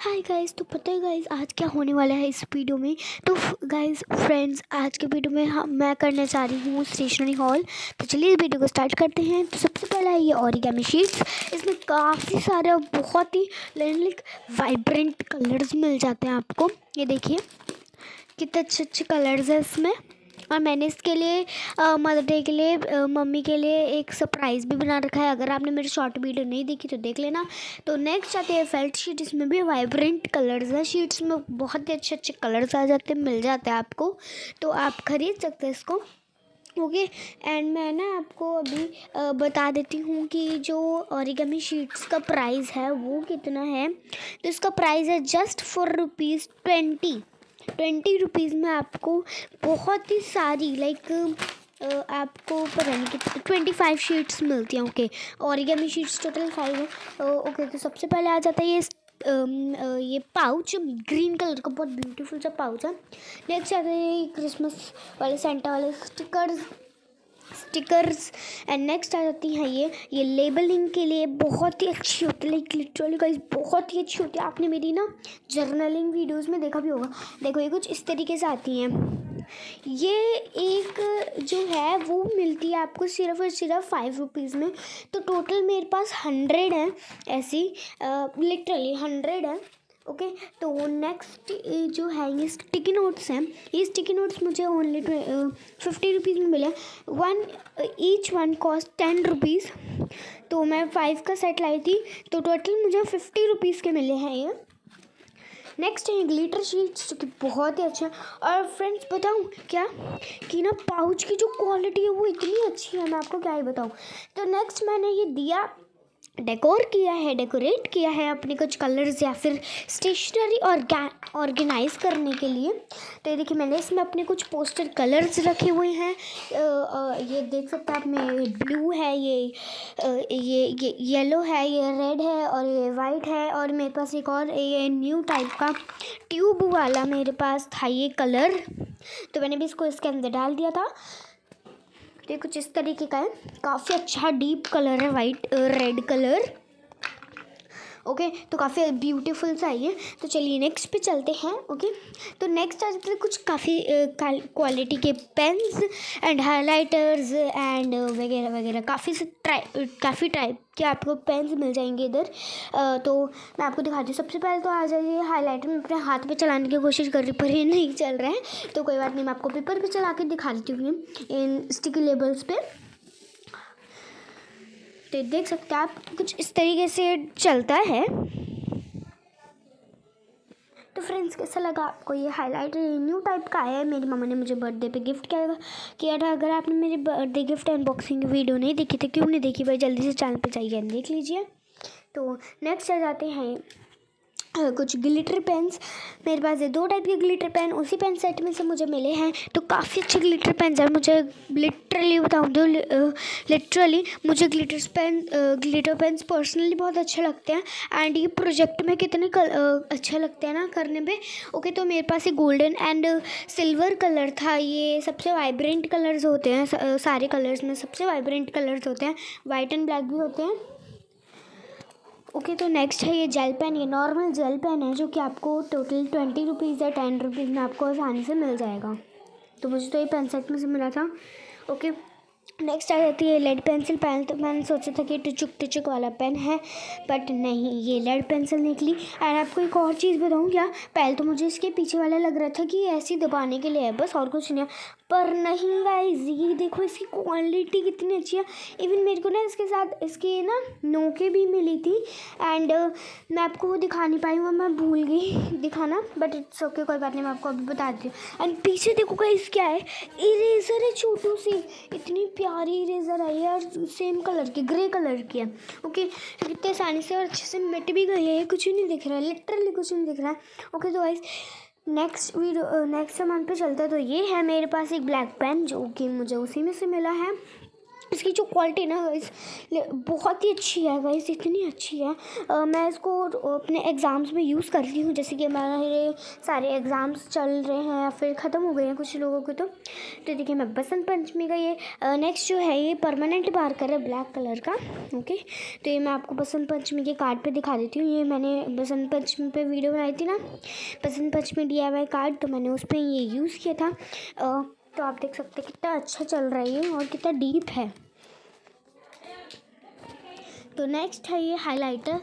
Hi guys तो पता है गाइस आज क्या होने वाला है इस वीडियो में? तो गाइस फ्रेंड्स आज के वीडियो में हम, मैं करने जा रही हूँ स्टेशनरी हॉल तो चलिए इस वीडियो को स्टार्ट करते हैं। तो सबसे पहला है ये ऑरिगेमी शीट्स इसमें काफ़ी सारे, बहुत ही लाइक वाइब्रेंट कलर्स मिल जाते हैं आपको। ये देखिए, कितने अच्छे अच्छे कलर्स हैं इसमें। और मैंने इसके लिए मदर डे के लिए मम्मी के लिए एक सरप्राइज़ भी बना रखा है। अगर आपने मेरी शॉर्ट वीडियो नहीं देखी तो देख लेना। तो नेक्स्ट आते हैं फेल्ट शीट इसमें भी वाइब्रेंट कलर्स हैं। शीट्स में बहुत ही अच्छे अच्छे कलर्स आ जाते, मिल जाते हैं आपको। तो आप खरीद सकते हैं इसको। ओके एंड मैं ना आपको अभी बता देती हूँ कि जो औरिगमी शीट्स का प्राइस है, वो कितना है। तो इसका प्राइस है just for rupees twenty twenty rupees में आपको बहुत ही सारी लाइक आपको पता नहीं कितनी ट्वेंटी फाइव शीट्स मिलती हैं okay origami sheets total five है ओके तो सबसे पहले आ जाता है ये ये पाउच ग्रीन कलर का बहुत ब्यूटीफुल सा पाउच है। नेक्स्ट आता है ये क्रिसमस वाले सेंटा वाले स्टिकर्स स्टिकर्स। एंड नेक्स्ट आ जाती हैं ये ये लेबलिंग के लिए बहुत ही अच्छी होती है लाइक लिटरली गाइस बहुत ही अच्छी होती है। आपने मेरी ना जर्नलिंग वीडियोस में देखा भी होगा। देखो, ये कुछ इस तरीके से आती हैं। ये एक जो है, वो मिलती है आपको सिर्फ़ और सिर्फ़ फाइव रुपीज़ में। तो टोटल मेरे पास हंड्रेड है, ऐसी लिटरली हंड्रेड है। ओके तो नेक्स्ट जो है, ये स्टिकी नोट्स हैं। ये स्टिकी नोट्स मुझे ओनली फिफ्टी रुपीज़ में मिले। One each one cost ten rupees तो मैं फाइव का सेट लाई थी। तो टोटल मुझे फिफ्टी रुपीज़ के मिले हैं ये। नेक्स्ट है ग्लिटर शीट्स जो कि बहुत ही अच्छा है। और फ्रेंड्स बताऊँ क्या? कि ना पाउच की जो क्वालिटी है, वो इतनी अच्छी है, मैं आपको क्या ही बताऊँ। तो नेक्स्ट मैंने ये दिया। डेकोर किया है, डेकोरेट किया है अपने कुछ कलर्स या फिर स्टेशनरी और ऑर्गेनाइज करने के लिए। तो ये देखिए, मैंने इसमें अपने कुछ पोस्टर कलर्स रखे हुए हैं। ये देख सकते हैं आप, में ब्लू है, ये ये ये येलो है, ये रेड है और ये वाइट है और मेरे पास एक और, ये न्यू टाइप का ट्यूब वाला मेरे पास था, ये कलर। तो मैंने भी इसको इसके अंदर डाल दिया था। ये कुछ इस तरीके का है। काफ़ी अच्छा डीप कलर है वाइट रेड कलर। ओके? तो काफ़ी ब्यूटीफुल सा है तो चलिए नेक्स्ट पे चलते हैं, ओके? तो नेक्स्ट आ जाते हैं कुछ काफ़ी क्वालिटी के पेन्स एंड हाइलाइटर्स एंड वगैरह वगैरह। काफ़ी ट्राई काफ़ी टाइप के आपको पेन्स मिल जाएँगे इधर। तो मैं आपको दिखाती हूँ। सबसे पहले तो आ जाइए हाईलाइटर में अपने हाथ पे चलाने की कोशिश कर रही पर ये नहीं चल रहा है। तो कोई बात नहीं, मैं आपको पेपर पे चला के दिखा देती हूँ इन स्टिकी लेबल्स पे। तो देख सकते हैं आप, कुछ इस तरीके से चलता है। तो फ्रेंड्स कैसा लगा आपको ये हाईलाइट न्यू टाइप का आया है। मेरी मामा ने मुझे बर्थडे पे गिफ्ट किया किया था, अगर आपने मेरी बर्थडे गिफ्ट अनबॉक्सिंग की वीडियो नहीं देखी तो क्यों नहीं देखी? भाई, जल्दी से चैनल पे जाइए, देख लीजिए। तो नेक्स्ट आ जाते हैं। कुछ ग्लिटर पेन्स मेरे पास है दो टाइप के ग्लिटर पेन उसी पेन सेट में से मुझे मिले हैं। तो काफ़ी अच्छे ग्लिटर पेन्स हैं। मुझे लिटरली बताऊँ तो लिटरली मुझे glitter pen glitter pens personally बहुत अच्छे लगते हैं। एंड ये प्रोजेक्ट में कितने कल अच्छे लगते हैं ना करने में। ओके तो मेरे पास ये गोल्डन एंड सिल्वर कलर था। ये सबसे वाइब्रेंट कलर्स होते हैं। सारे कलर्स में सबसे वाइब्रेंट कलर्स होते हैं। वाइट एंड ब्लैक भी होते हैं। ओके तो नेक्स्ट है ये जेल पेन ये नॉर्मल जेल पेन है जो कि आपको टोटल ट्वेंटी रुपीज़ या टेन रुपीज़ में आपको आसानी से मिल जाएगा। तो मुझे तो ये पेन सेट में से मिला था। ओके नेक्स्ट आ जाती है लेड पेंसिल पेन तो मैंने सोचा था कि टुचुक टुचुक वाला पेन है बट नहीं ये लेड पेंसिल निकली. एंड आपको एक और चीज़ बताऊँ क्या? पहले तो मुझे इसके पीछे वाला लग रहा था कि ऐसे दबाने के लिए है बस और कुछ नहीं पर नहीं गाइज़ ये देखो इसकी क्वालिटी कितनी अच्छी है. इवन मेरे को ना इसके साथ इसके ना नोके भी मिली थी. एंड uh, मैं आपको वो दिखा नहीं पाई हूँ मैं भूल गई दिखाना बट इट्स ओके कोई बात नहीं मैं आपको अभी बता देती हूँ. एंड पीछे देखो गाइज़ क्या है? इरेजर है छोटू सी. इतनी प्यारी इरेजर आई है और सेम कलर की ग्रे कलर की है। ओके कितने आसानी से और अच्छे से मिट भी गई है कुछ नहीं दिख रहा है लिटरली कुछ नहीं दिख रहा। है ओके तो वाइज नेक्स्ट वीडियो नेक्स्ट सामान पे चलता है। तो ये है मेरे पास एक ब्लैक पेन जो कि मुझे उसी में से मिला है। इसकी जो क्वालिटी ना गाइस बहुत ही अच्छी है गाइस इतनी अच्छी है। आ, मैं इसको अपने एग्ज़ाम्स में यूज़ कर रही हूँ जैसे कि मेरे सारे एग्ज़ाम्स चल रहे हैं या फिर ख़त्म हो गए हैं कुछ लोगों के तो। तो देखिए मैं बसंत पंचमी का ये नेक्स्ट जो है ये परमानेंट मार्कर है ब्लैक कलर का ओके तो ये मैं आपको बसंत पंचमी के कार्ड पर दिखा देती हूँ। ये मैंने बसंत पंचमी पर वीडियो बनाई थी ना बसंत पंचमी DIY कार्ड तो मैंने उस पर ये यूज़ किया था। तो आप देख सकते हैं कितना अच्छा चल रहा है और कितना डीप है। तो नेक्स्ट है ये हाइलाइटर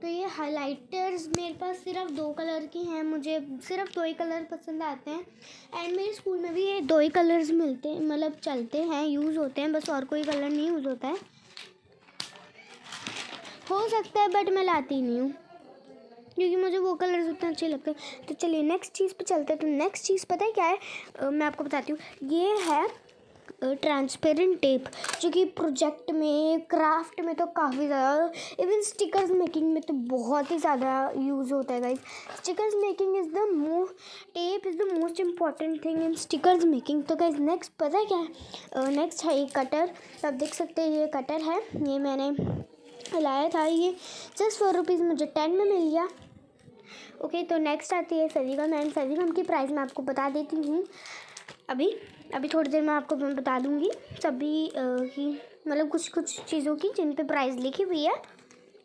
तो ये हाइलाइटर्स मेरे पास सिर्फ़ दो कलर के हैं मुझे सिर्फ़ दो ही कलर पसंद आते हैं. एंड मेरे स्कूल में भी ये दो ही कलर्स मिलते हैं मतलब चलते हैं यूज़ होते हैं बस और कोई कलर नहीं यूज़ होता है. हो सकता है बट मैं लाती नहीं हूँ क्योंकि मुझे वो कलर्स उतने अच्छे लगते हैं. तो चलिए नेक्स्ट चीज़ पे चलते हैं. तो नेक्स्ट चीज़ पता है क्या है? आ, मैं आपको बताती हूँ. ये है ट्रांसपेरेंट टेप जो कि प्रोजेक्ट में क्राफ्ट में तो काफ़ी ज़्यादा इवन स्टिकर्स मेकिंग में तो बहुत ही ज़्यादा यूज़ होता है guys stickers making is the most tape is the most important thing in stickers making तो गाइज़ नेक्स्ट पता है क्या है? नेक्स्ट है ये कटर आप देख सकते हैं ये कटर है। ये मैंने लाया था ये जस्ट फोर रुपीज़ मुझे टेन में मिल गया। ओके okay, तो नेक्स्ट आती है फेविगम एंड फेविगम की प्राइस मैं आपको बता देती हूँ। अभी अभी थोड़ी देर में आपको मैं बता दूँगी सभी की मतलब कुछ कुछ चीज़ों की जिन पे प्राइस लिखी हुई है।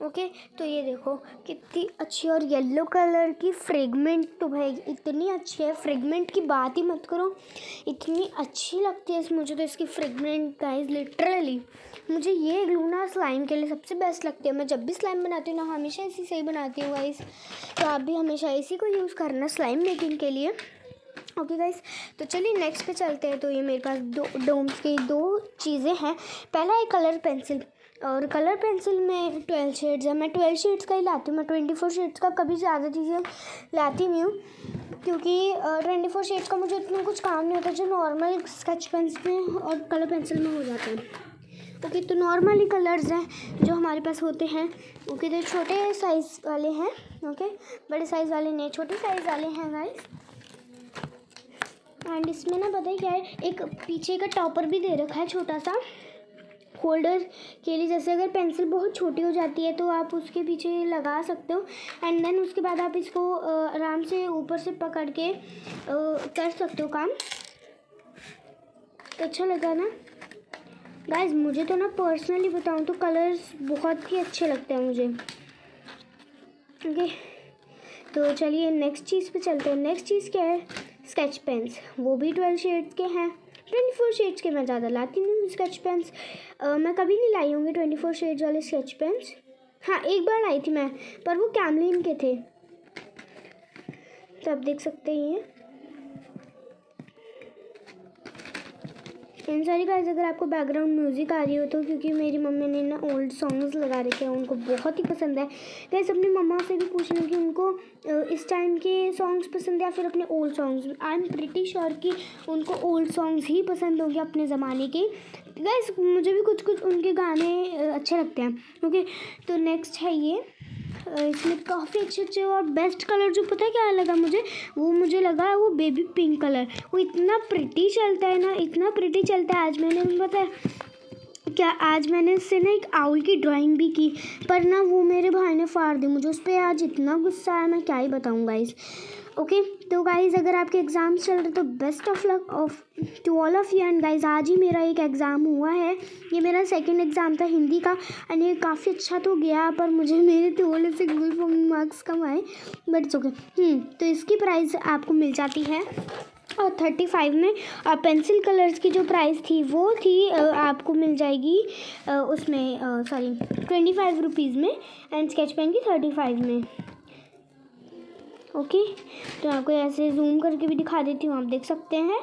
ओके तो ये देखो, कितनी अच्छी और येलो कलर की फ्रेगमेंट तो भाई, इतनी अच्छी है। फ्रेगमेंट की बात ही मत करो। इतनी अच्छी लगती है मुझे तो इसकी फ्रेगमेंट गाइस लिटरली मुझे ये ग्लूना स्लाइम के लिए सबसे बेस्ट लगती है। मैं जब भी स्लाइम बनाती हूँ ना, हमेशा इसी से ही बनाती हूँ गाइस तो आप भी हमेशा इसी को यूज़ करना स्लाइम मेकिंग के लिए। ओके गाइस तो चलिए नेक्स्ट पे चलते हैं। तो ये मेरे पास दो डोम्स की दो चीज़ें हैं। पहला है कलर पेंसिल और कलर पेंसिल में ट्वेल्व शेड्स है। मैं ट्वेल्व शेड्स का ही लाती हूँ। मैं ट्वेंटी फोर शेड्स का कभी ज़्यादा चीज़ें लाती नहीं हूँ। क्योंकि ट्वेंटी फोर शेड्स का मुझे इतना कुछ काम नहीं होता जो नॉर्मल स्केच पेंस में और कलर पेंसिल में हो जाता है। ओके तो नॉर्मली कलर्स हैं जो हमारे पास होते हैं। ओके तो छोटे साइज़ वाले हैं। ओके बड़े साइज़ वाले नहीं, छोटे साइज़ वाले हैं गाइस एंड इसमें ना पता है क्या है, एक पीछे का टॉपर भी दे रखा है छोटा सा होल्डर के लिए। जैसे अगर पेंसिल बहुत छोटी हो जाती है तो आप उसके पीछे लगा सकते हो। एंड देन उसके बाद आप इसको आराम से ऊपर से पकड़ के कर सकते हो काम। तो अच्छा लगा ना? गाइज़ मुझे तो ना पर्सनली बताऊँ तो कलर्स बहुत ही अच्छे लगते हैं मुझे। ओके तो चलिए नेक्स्ट चीज़ पे चलते हैं। नेक्स्ट चीज़ क्या है? स्केच पेन्स वो भी ट्वेल्व शेड्स के हैं। ट्वेंटी फोर शेड्स के मैं ज़्यादा लाती हूँ स्केच पेन्स मैं कभी नहीं लाई होंगी ट्वेंटी फोर शेड्स वाले स्केच पेन्स हाँ एक बार लाई थी मैं, पर वो कैमलिन के थे। तो आप देख सकते हैं इन सारी गाइज़ अगर आपको बैकग्राउंड म्यूज़िक आ रही हो तो क्योंकि मेरी मम्मी ने ना ओल्ड सॉन्ग्स लगा रखे हैं, उनको बहुत ही पसंद है। गैस अपनी मम्मा से भी पूछ लूँ कि उनको इस टाइम के सॉन्ग्स पसंद है या फिर अपने old songs I am pretty sure कि उनको ओल्ड सॉन्ग्स ही पसंद होंगे अपने ज़माने के। गैस मुझे भी कुछ कुछ उनके गाने अच्छे लगते हैं। ओके तो नेक्स्ट है ये। इसमें काफ़ी अच्छे अच्छे और बेस्ट कलर जो पता है क्या लगा मुझे? वो मुझे लगा है वो बेबी पिंक कलर वो इतना प्रिटी चलता है ना, इतना प्रिटी चलता है। आज मैंने, पता है, क्या आज मैंने इससे ना एक आउल की ड्राइंग भी की, पर ना वो मेरे भाई ने फाड़ दी मुझे। उस पर आज इतना गुस्सा आया, मैं क्या ही बताऊँगा इस ओके तो गाइज़ अगर आपके एग्ज़ाम्स चल रहे तो best of luck of to all of you and guys आज ही मेरा एक एग्ज़ाम हुआ है। ये मेरा सेकंड एग्ज़ाम था हिंदी का एंड ये काफ़ी अच्छा तो गया, पर मुझे मेरे थोड़े से गूगल फॉर्म मार्क्स कम आए बट इट्स ओके तो इसकी प्राइस आपको मिल जाती है। और थर्टी फाइव में और पेंसिल कलर्स की जो प्राइस थी, वो थी आपको मिल जाएगी उसमें सॉरी ट्वेंटी फाइव रुपीज़ में एंड स्केच पेन की थर्टी फाइव में। ओके तो आपको ऐसे जूम करके भी दिखा देती हूँ, आप देख सकते हैं।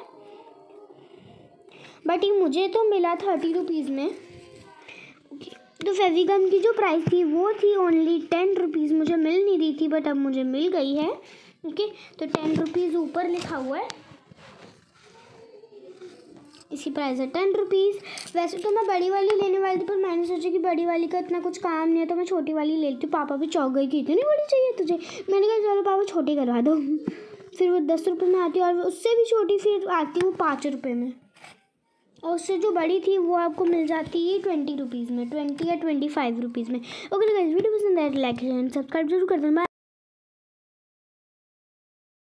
बट ये मुझे तो मिला थर्टी रुपीज़ में। ओके तो फेविगम की जो प्राइस थी, वो थी ओनली टेन रुपीज़ मुझे मिल नहीं रही थी बट अब मुझे मिल गई है। ओके तो टेन रुपीज़ ऊपर लिखा हुआ है। इसकी प्राइस है। टेन रुपीज़ वैसे तो मैं बड़ी वाली लेने वाली थी, पर मैंने सोचा कि बड़ी वाली का इतना कुछ काम नहीं है तो मैं छोटी वाली ले लेती हूँ। पापा भी चौक गई कि इतनी बड़ी चाहिए तुझे? मैंने कहा, चलो पापा, छोटी करवा दो। फिर वो दस रुपये में आती है, और उससे भी छोटी फिर आती है वो पाँच रुपये में। और उससे जो बड़ी थी, वो आपको मिल जाती है ट्वेंटी रुपीज़ में ट्वेंटी या ट्वेंटी फाइव रुपीज़ में ओके वीडियो पसंद आए लाइक एंड सब्सक्राइब ज़रूर कर देना।